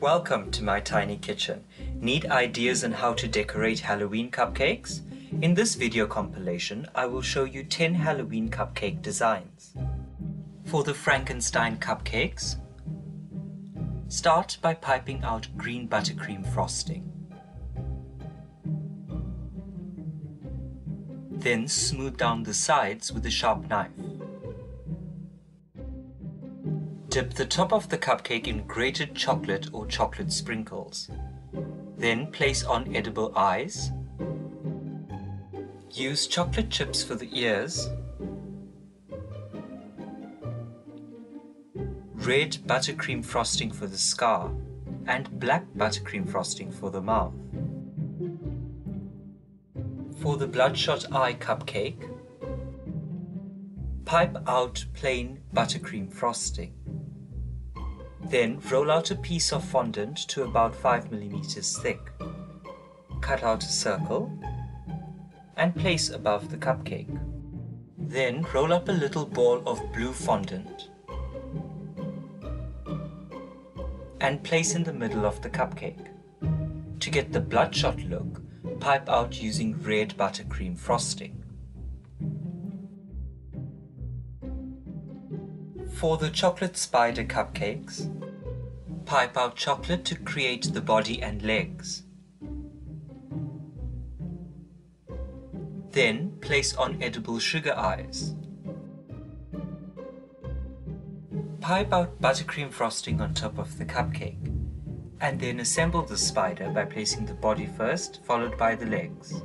Welcome to my tiny kitchen. Need ideas on how to decorate Halloween cupcakes? In this video compilation, I will show you 10 Halloween cupcake designs. For the Frankenstein cupcakes, start by piping out green buttercream frosting. Then smooth down the sides with a sharp knife. Dip the top of the cupcake in grated chocolate or chocolate sprinkles. Then place on edible eyes. Use chocolate chips for the ears. Red buttercream frosting for the scar and black buttercream frosting for the mouth. For the bloodshot eye cupcake, pipe out plain buttercream frosting. Then roll out a piece of fondant to about 5 millimeters thick. Cut out a circle and place above the cupcake. Then roll up a little ball of blue fondant and place in the middle of the cupcake. To get the bloodshot look, pipe out using red buttercream frosting. For the chocolate spider cupcakes, pipe out chocolate to create the body and legs. Then place on edible sugar eyes. Pipe out buttercream frosting on top of the cupcake and then assemble the spider by placing the body first, followed by the legs.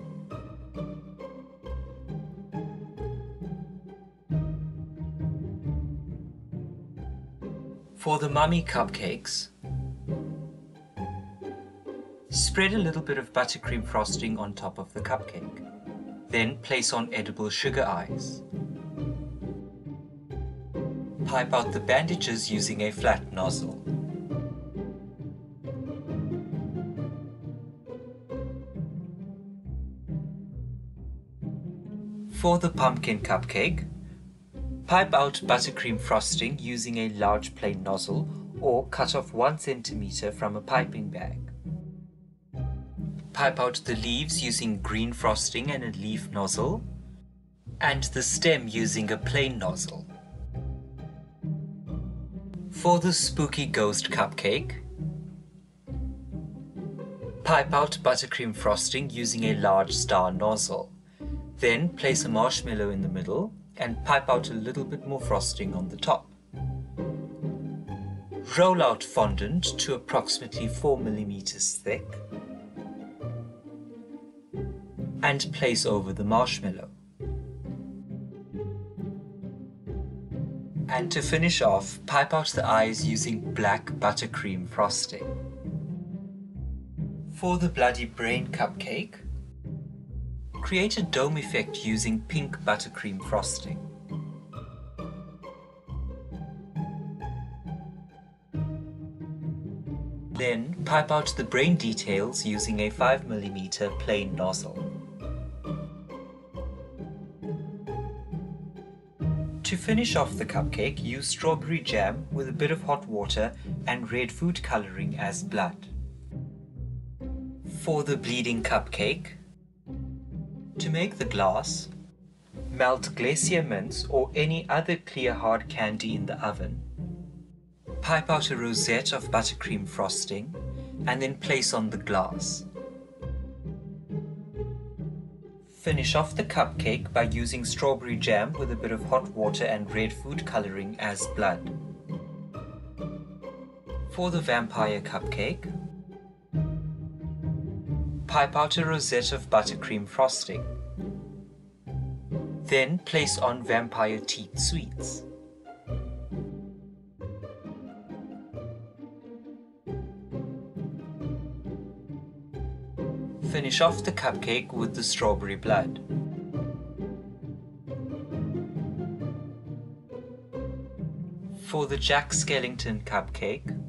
For the mummy cupcakes, spread a little bit of buttercream frosting on top of the cupcake. Then place on edible sugar eyes. Pipe out the bandages using a flat nozzle. For the pumpkin cupcake, Pipe out buttercream frosting using a large plain nozzle or cut off 1 centimeter from a piping bag. Pipe out the leaves using green frosting and a leaf nozzle and the stem using a plain nozzle. For the spooky ghost cupcake, pipe out buttercream frosting using a large star nozzle. Then place a marshmallow in the middle and pipe out a little bit more frosting on the top. Roll out fondant to approximately 4 millimeters thick and place over the marshmallow. And to finish off, pipe out the eyes using black buttercream frosting. For the Bloody Brain cupcake, Create a dome effect using pink buttercream frosting. Then pipe out the brain details using a 5mm plain nozzle. To finish off the cupcake, use strawberry jam with a bit of hot water and red food coloring as blood. For the bleeding cupcake, to make the glass, melt glacier mints or any other clear hard candy in the oven. Pipe out a rosette of buttercream frosting and then place on the glass. Finish off the cupcake by using strawberry jam with a bit of hot water and red food coloring as blood. For the vampire cupcake, pipe out a rosette of buttercream frosting. Then place on vampire teeth sweets. Finish off the cupcake with the strawberry blood. For the Jack Skellington cupcake,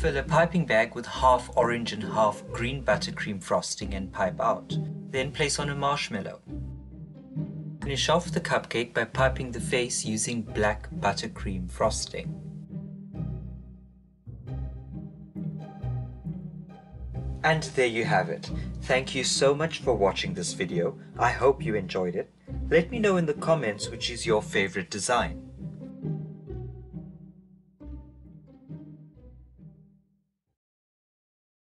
Fill a piping bag with half orange and half green buttercream frosting and pipe out. Then place on a marshmallow. Finish off the cupcake by piping the face using black buttercream frosting. And there you have it. Thank you so much for watching this video. I hope you enjoyed it. Let me know in the comments which is your favorite design.